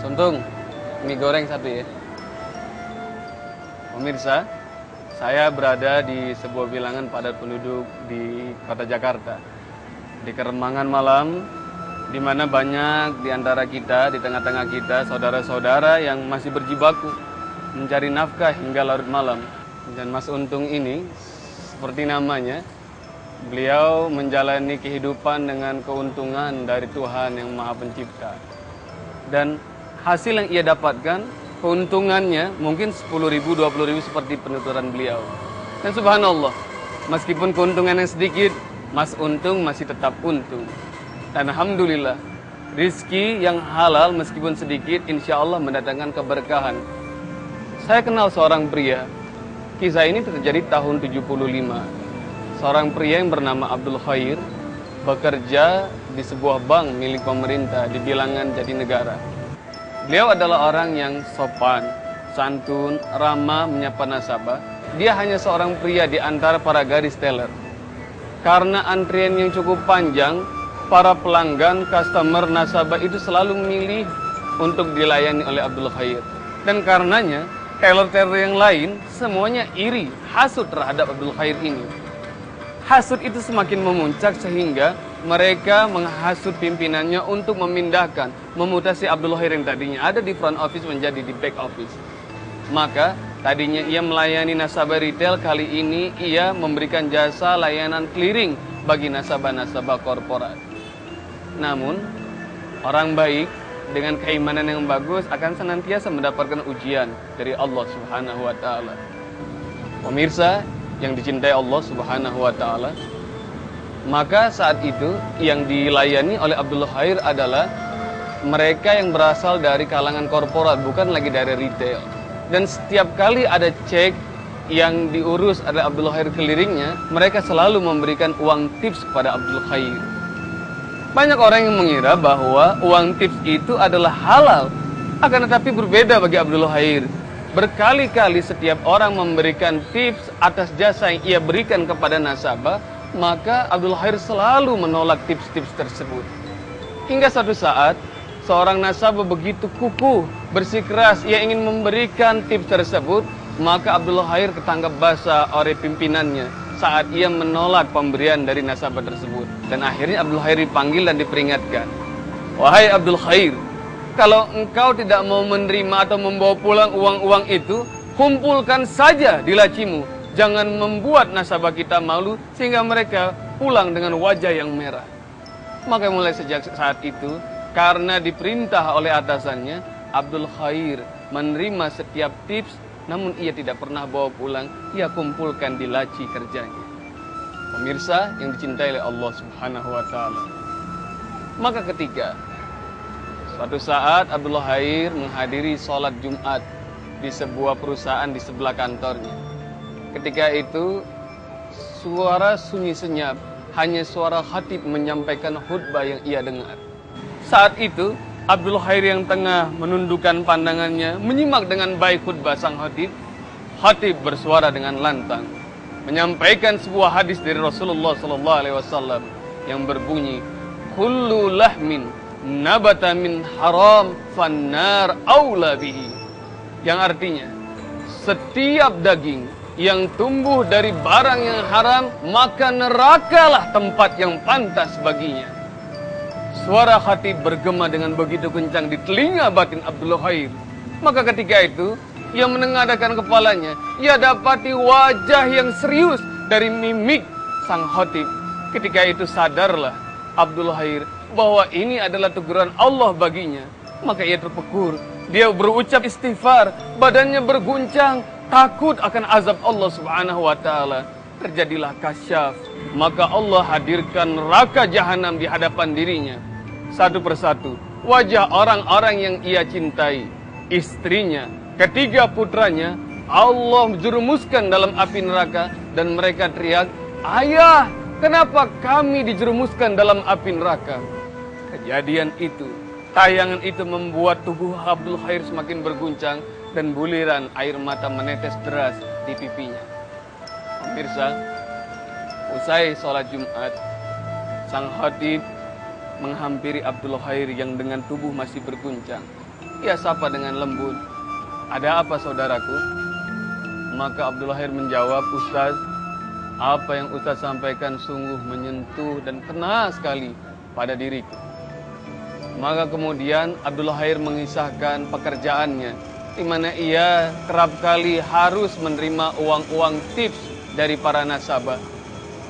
Suntung, mie goreng satu ya. Pemirsa, saya berada di sebuah bilangan padat penduduk di kota Jakarta. Di keremangan malam, di mana banyak di antara kita, di tengah-tengah kita, saudara-saudara yang masih berjibaku mencari nafkah hingga larut malam. Dan Mas Untung ini, seperti namanya, beliau menjalani kehidupan dengan keuntungan dari Tuhan yang Maha Pencipta. Dan hasil yang ia dapatkan keuntungannya mungkin 10 ribu, 20 ribu seperti penuturan beliau. Dan subhanallah, meskipun keuntungannya sedikit, Mas Untung masih tetap untung. Dan Alhamdulillah, rizki yang halal meskipun sedikit, insya Allah mendatangkan keberkahan. Saya kenal seorang pria, kisah ini terjadi tahun 75. Seorang pria yang bernama Abdul Khair, bekerja di sebuah bank milik pemerintah di bilangan Jatinegara. Beliau adalah orang yang sopan, santun, ramah, menyapa nasabah. Dia hanya seorang pria di antara para gadis teller. Karena antrian yang cukup panjang, para pelanggan, customer, nasabah itu selalu memilih untuk dilayani oleh Abdul Khair. Dan karenanya, teller-teller yang lain semuanya iri, hasut terhadap Abdul Khair ini. Hasut itu semakin memuncak sehingga mereka menghasut pimpinannya untuk memindahkan, memutasi Abdul Khair yang tadinya ada di front office menjadi di back office. Maka tadinya ia melayani nasabah retail, kali ini ia memberikan jasa layanan clearing bagi nasabah-nasabah korporat. Namun, orang baik dengan keimanan yang bagus akan senantiasa mendapatkan ujian dari Allah Subhanahu wa taala. Pemirsa yang dicintai Allah Subhanahu wa taala, maka saat itu yang dilayani oleh Abdul Khair adalah mereka yang berasal dari kalangan korporat, bukan lagi dari retail. Dan setiap kali ada cek yang diurus oleh Abdul Khair keliringnya, mereka selalu memberikan uang tips kepada Abdul Khair. Banyak orang yang mengira bahwa uang tips itu adalah halal, akan tetapi berbeda bagi Abdul Khair. Berkali-kali setiap orang memberikan tips atas jasa yang ia berikan kepada nasabah, maka Abdul Khair selalu menolak tips-tips tersebut. Hingga satu saat, seorang nasabah begitu kukuh, bersikeras, ia ingin memberikan tips tersebut, maka Abdul Khair ketangkap basah oleh pimpinannya saat ia menolak pemberian dari nasabah tersebut. Dan akhirnya Abdul Khair dipanggil dan diperingatkan. Wahai Abdul Khair, kalau engkau tidak mau menerima atau membawa pulang uang-uang itu, kumpulkan saja di lacimu. Jangan membuat nasabah kita malu sehingga mereka pulang dengan wajah yang merah. Maka mulai sejak saat itu, karena diperintah oleh atasannya, Abdul Khair menerima setiap tips namun ia tidak pernah bawa pulang, ia kumpulkan di laci kerjanya. Pemirsa yang dicintai oleh Allah Subhanahu wa taala. Maka ketika suatu saat Abdullah Khair menghadiri sholat Jumat di sebuah perusahaan di sebelah kantornya. Ketika itu suara sunyi senyap, hanya suara khatib menyampaikan khutbah yang ia dengar. Saat itu Abdul Khair yang tengah menundukkan pandangannya menyimak dengan baik khutbah sang khatib. Khatib bersuara dengan lantang menyampaikan sebuah hadis dari Rasulullah sallallahu alaihi wasallam yang berbunyi kullu lahmin nabata min haram fannar aula bihi. Yang artinya setiap daging yang tumbuh dari barang yang haram maka nerakalah tempat yang pantas baginya. Suara khatib bergema dengan begitu kencang di telinga batin Abdullah Khair. Maka ketika itu, ia menengadahkan kepalanya. Ia dapati wajah yang serius dari mimik sang khatib. Ketika itu sadarlah Abdullah Khair bahwa ini adalah teguran Allah baginya. Maka ia terpekur. Dia berucap istighfar, badannya berguncang, takut akan azab Allah Subhanahu wa taala. Terjadilah kasyaf, maka Allah hadirkan neraka jahanam di hadapan dirinya satu persatu wajah orang-orang yang ia cintai, istrinya, ketiga putranya, Allah jerumuskan dalam api neraka dan mereka teriak, Ayah, kenapa kami dijerumuskan dalam api neraka? Kejadian itu, tayangan itu membuat tubuh Abdul Khair semakin berguncang dan buliran air mata menetes deras di pipinya. Pemirsa, usai sholat Jumat, sang khatib menghampiri Abdul Khair yang dengan tubuh masih berguncang. Ia sapa dengan lembut. Ada apa saudaraku? Maka Abdul Lahir menjawab, Ustaz, apa yang Ustaz sampaikan sungguh menyentuh dan kena sekali pada diriku. Maka kemudian Abdul Lahir mengisahkan pekerjaannya, di mana ia kerap kali harus menerima uang-uang tips dari para nasabah.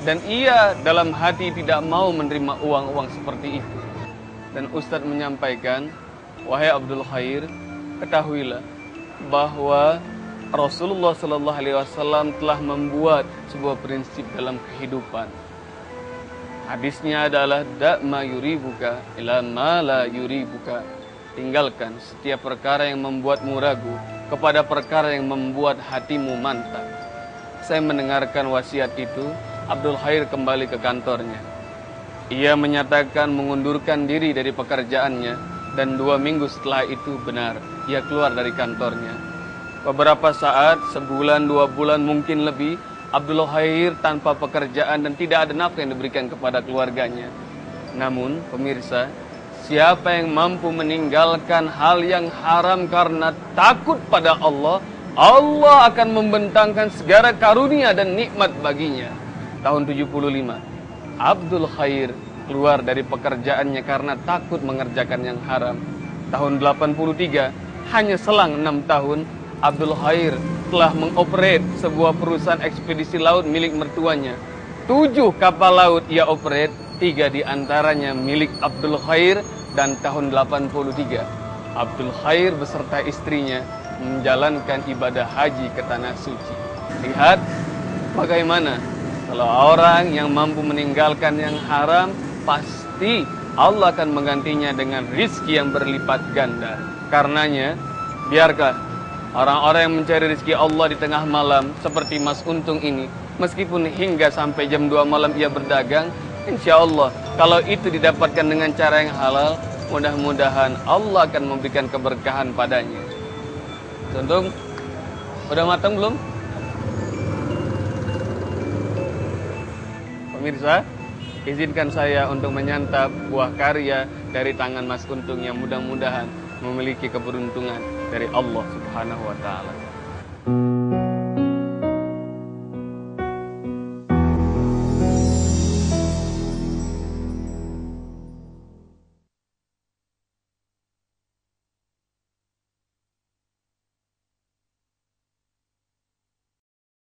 Dan ia dalam hati tidak mau menerima uang-uang seperti itu. Dan Ustadz menyampaikan, Wahai Abdul Khair, ketahuilah bahwa Rasulullah Shallallahu Alaihi Wasallam telah membuat sebuah prinsip dalam kehidupan. Hadisnya adalah dakma yuribuka ila ma la yuribuka. Tinggalkan setiap perkara yang membuatmu ragu kepada perkara yang membuat hatimu mantap. Saya mendengarkan wasiat itu, Abdul Khair kembali ke kantornya. Ia menyatakan mengundurkan diri dari pekerjaannya dan dua minggu setelah itu benar ia keluar dari kantornya. Beberapa saat, sebulan, dua bulan, mungkin lebih, Abdullah Khair tanpa pekerjaan dan tidak ada nafkah yang diberikan kepada keluarganya. Namun, pemirsa, siapa yang mampu meninggalkan hal yang haram karena takut pada Allah, Allah akan membentangkan segala karunia dan nikmat baginya. Tahun 75, Abdul Khair keluar dari pekerjaannya karena takut mengerjakan yang haram. Tahun 83, hanya selang enam tahun, Abdul Khair telah mengoperate sebuah perusahaan ekspedisi laut milik mertuanya. Tujuh kapal laut ia operate, tiga di antaranya milik Abdul Khair dan tahun 83. Abdul Khair beserta istrinya menjalankan ibadah haji ke tanah suci. Lihat bagaimana kalau orang yang mampu meninggalkan yang haram pasti Allah akan menggantinya dengan rizki yang berlipat ganda. Karenanya, biarkah orang-orang yang mencari rizki Allah di tengah malam seperti Mas Untung ini, meskipun hingga sampai jam 2 malam ia berdagang, insya Allah kalau itu didapatkan dengan cara yang halal, mudah-mudahan Allah akan memberikan keberkahan padanya. Untung, udah matang belum? Pemirsa, Izinkan saya untuk menyantap buah karya dari tangan Mas Untung yang mudah-mudahan memiliki keberuntungan dari Allah Subhanahu wa taala.